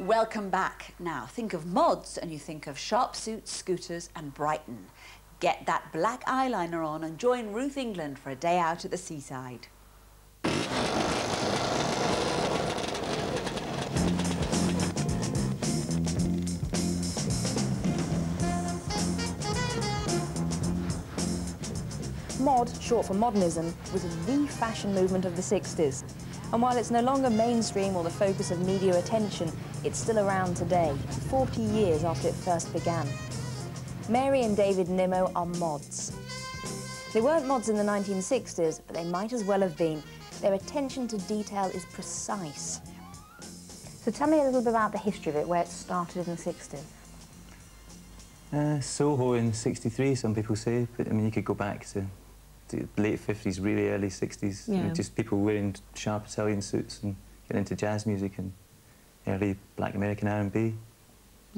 Welcome back. Now, think of mods and you think of sharp suits, scooters and Brighton. Get that black eyeliner on and join Ruth England for a day out at the seaside. Mod, short for modernism, was the fashion movement of the 60s. And while it's no longer mainstream or the focus of media attention, it's still around today, 40 years after it first began. Mary and David Nimmo are mods. They weren't mods in the 1960s, but they might as well have been. Their attention to detail is precise. So tell me a little bit about the history of it, where it started in the 60s. Uh, Soho in 63, some people say, but I mean, you could go back to the late 50s, really early 60s. Yeah. You know, just people wearing sharp Italian suits and getting into jazz music and early black American R&B.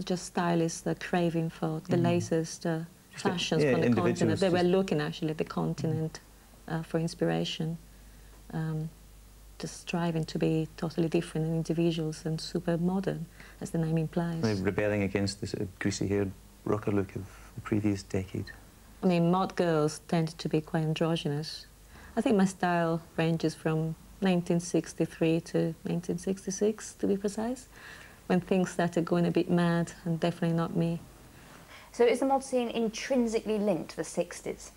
just stylists uh, craving for the Mhm. latest uh, fashions yeah, from the continent. They were looking actually at the continent uh, for inspiration, um, just striving to be totally different individuals and super modern, as the name implies. They're rebelling against the sort of greasy-haired rocker look of the previous decade. I mean, mod girls tend to be quite androgynous. I think my style ranges from 1963 to 1966, to be precise, when things started going a bit mad, and definitely not me. So is the mod scene intrinsically linked to the 60s?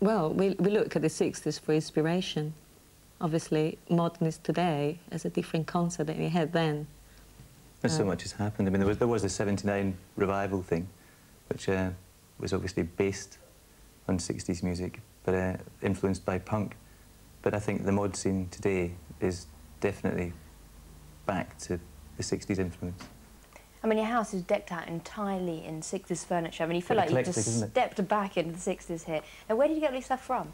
Well, we, we look at the 60s for inspiration. Obviously, modernist today has a different concept than we had then. There's so much has happened. I mean, there was, there was the 79 revival thing, which uh, was obviously based on 60s music, but uh, influenced by punk. But I think the mod scene today is definitely back to the 60s influence. I mean, your house is decked out entirely in 60s furniture. I mean, you feel Bit like you eclectic, just stepped back into the 60s here. Now, where did you get all this stuff from?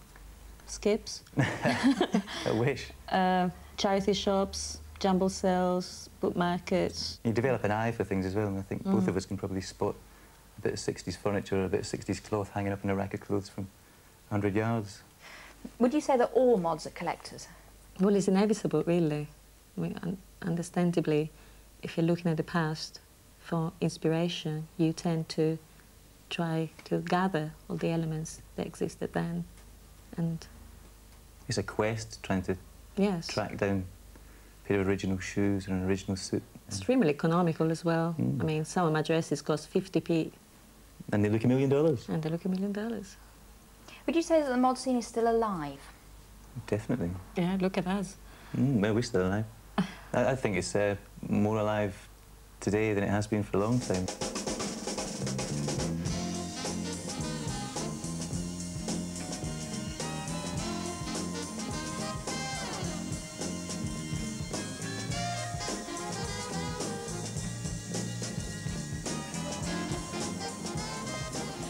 Skips, I wish. uh, charity shops, jumble sales, book markets. You develop an eye for things as well, and I think both Mm. of us can probably spot a bit of 60s furniture or a bit of 60s cloth hanging up in a rack of clothes from 100 yards. Would you say that all mods are collectors? Well, it's inevitable, really. I mean, un understandably, if you're looking at the past for inspiration, you tend to try to gather all the elements that existed then. And It's a quest trying to yes, track down a pair of original shoes or an original suit. extremely economical as well. Mm. I mean, some of my dresses cost 50p And they look a million dollars. and they look a million dollars. Would you say that the mod scene is still alive? Definitely. Yeah, look at us. Mm, well, we're still alive. I, I think it's uh, more alive today than it has been for a long time.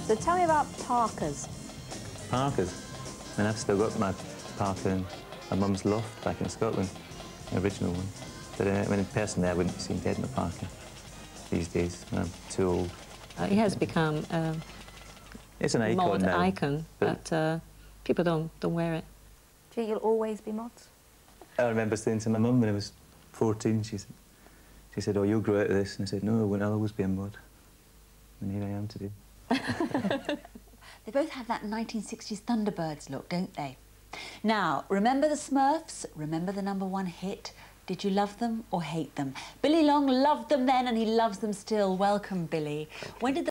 So tell me about Parkas. Parkas. I mean, I've still got my parka in my mum's loft back in Scotland, the original one. But uh, I mean, personally, I wouldn't be seen dead in a parka these days. I'm too old. Uh, it has become a It's an icon mod now. icon, but- but uh, people don't, don't wear it. Do you think you'll always be mods? I remember saying to my mum when I was 14, she said, she said, oh, you'll grow out of this. And I said, no, I won't. I'll always be a mod. And here I am today. They both have that 1960s Thunderbirds look, don't they? Now, remember the Smurfs? Remember the number one hit? Did you love them or hate them? Billy Long loved them then and he loves them still. Welcome, Billy. When did the